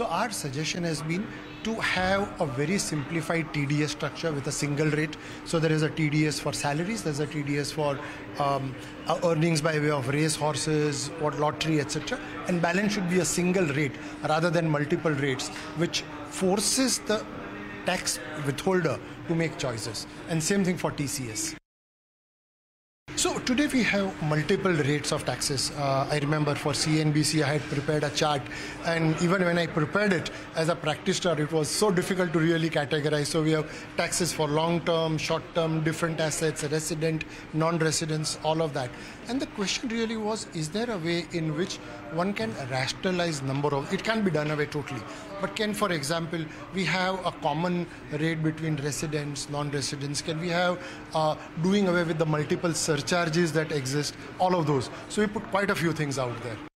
So our suggestion has been to have a very simplified TDS structure with a single rate. So there is a TDS for salaries, there's a TDS for um, uh, earnings by way of race horses, or lottery, etc. And balance should be a single rate rather than multiple rates, which forces the tax withholder to make choices. And same thing for TCS. So today we have multiple rates of taxes. Uh, I remember for CNBC I had prepared a chart, and even when I prepared it as a practitioner, it was so difficult to really categorize. So we have taxes for long-term, short-term, different assets, resident, non-residents, all of that. And the question really was: Is there a way in which one can rationalize number of? It can be done away totally, but can, for example, we have a common rate between residents, non-residents? Can we have uh, doing away with the multiple surcharges that exist? All of those. So we put quite a few things out there.